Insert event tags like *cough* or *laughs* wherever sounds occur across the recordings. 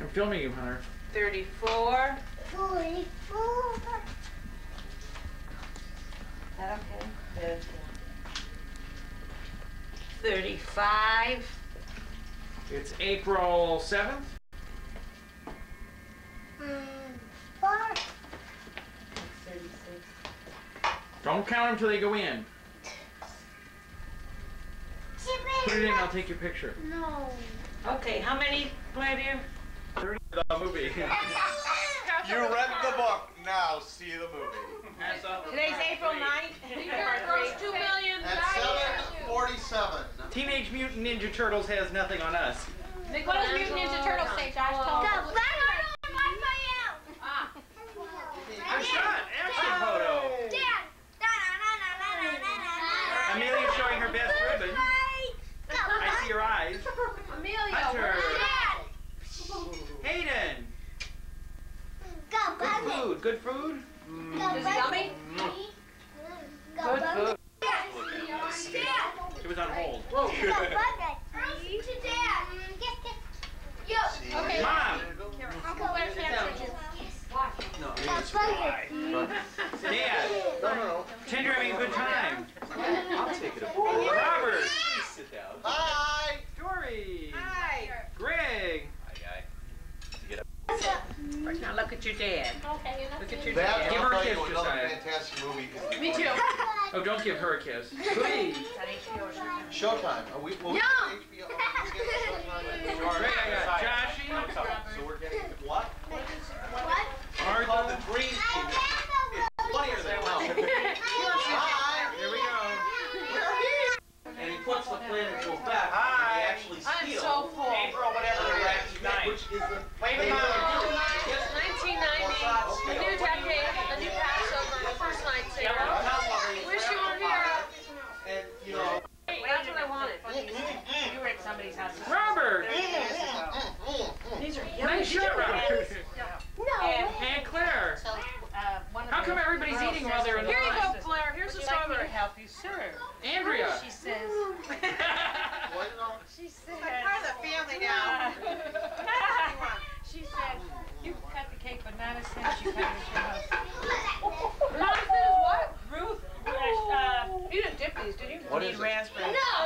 I'm filming you, Hunter. 34. Forty-four. Is that okay? 35. It's April 7th. Mm, four. 36. Don't count them till they go in. Put it in, I'll take your picture. No. Okay, how many, Blair dear? The movie. *laughs* you read the book, now see the movie. Today's April 9th. *laughs* Two million. At seven forty-seven. Teenage Mutant Ninja Turtles has nothing on us. What does Mutant Ninja Turtle say, Josh? Tell us. back on my Ah. Good shot! Action photo! Dad. Da-na-na-na-na-na-na-na. Amelia's showing her best ribbon. Go, I see your eyes. Amelia. Hunter. Dad. Hayden! Go, Good Bubby. food, good food? Go, Is it yummy? Go, Good Bubby. food. Dad. It was on hold. Go, Bubby. To Dad. Yes, yes. Yo. Okay. Mom! Uncle, where's Sit your down. picture? No, Go, Bubby. Dad! no, no. no. Tinder having a good time. I'll take it. Robert! Sit down. Hi. Dory! Hi. Greg! Hi, guy. Now look at your dad. Okay. Look at your That, dad. Give her a kiss, Josiah. fantastic movie. Me too. *laughs* Oh, don't give her a kiss. Please! Showtime. Are we, will we Yum. HBO? Are Showtime? Here's Would the you to help you serve? Andrea. She says, she said. Part of the family now. She said, you can cut the cake, but not as thin as you cut it at your house. Not as thin as what? Ruth, uh, You didn't dip these, did you? What need is it? raspberry. No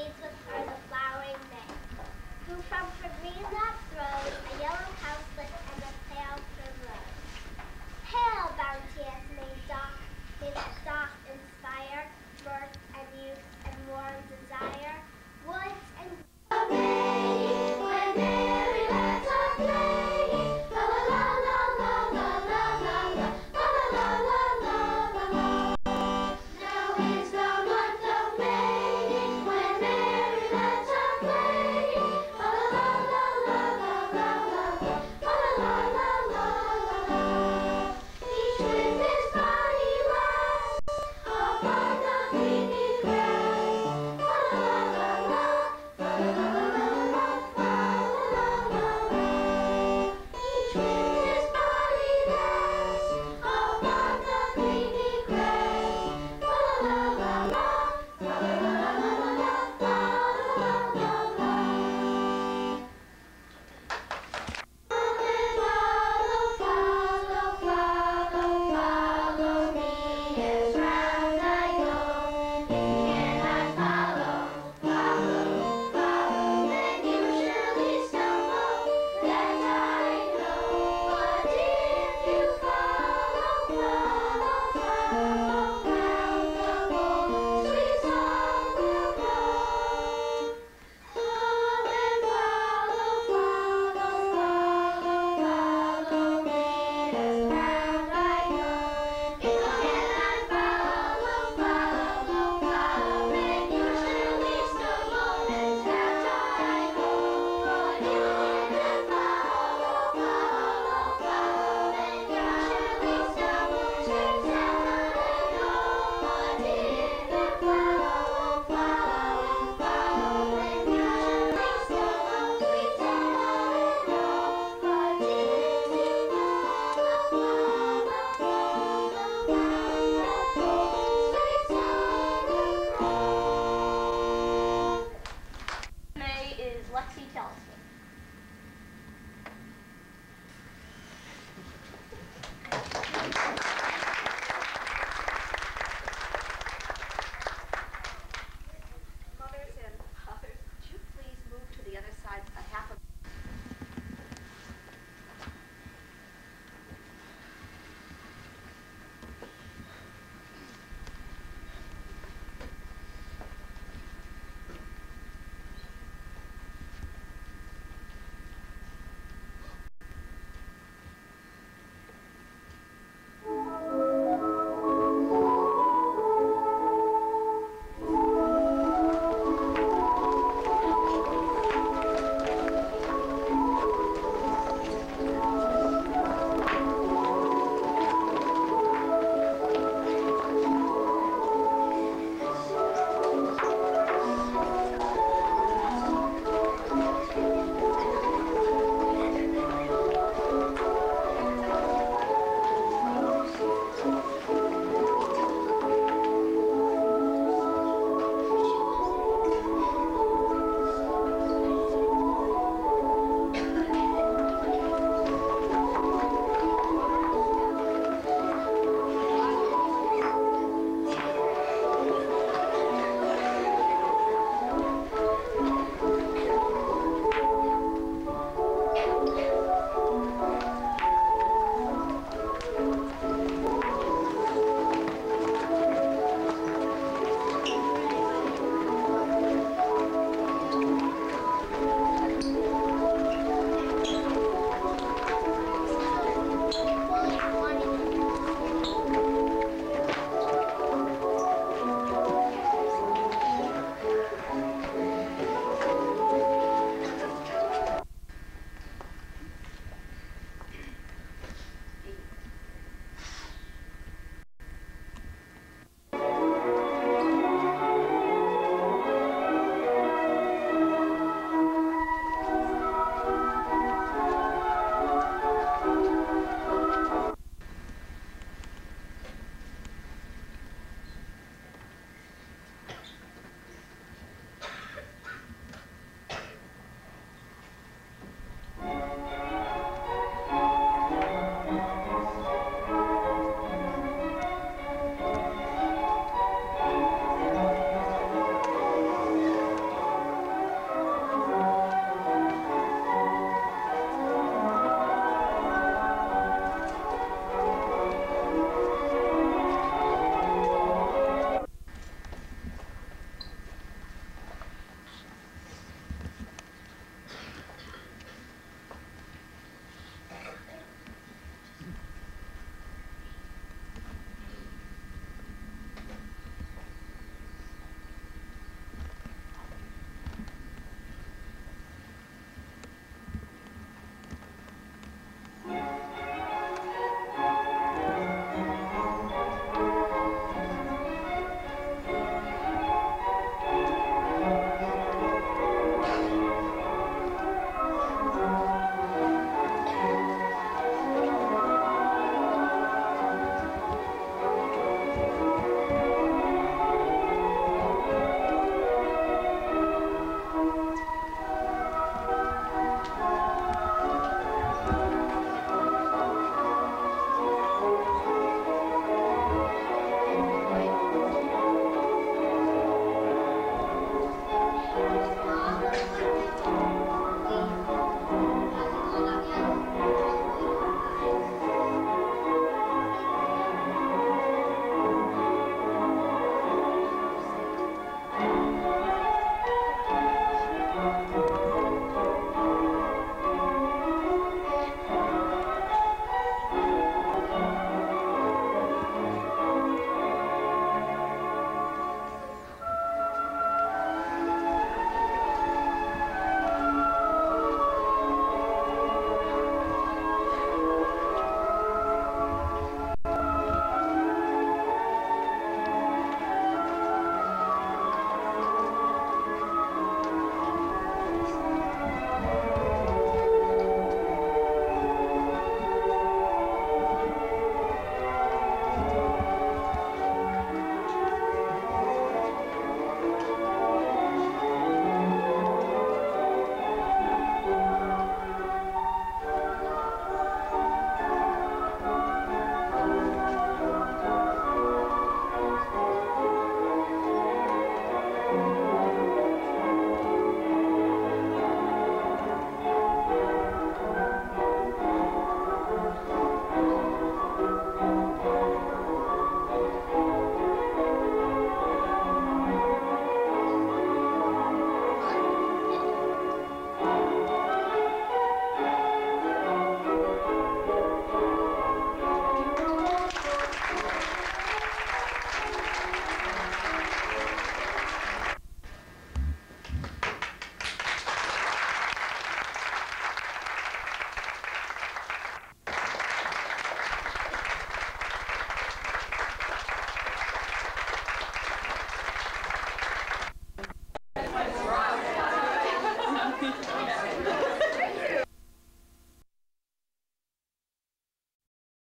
leaves are the flowering May, who from her